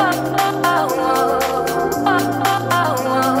oh, oh, oh, oh.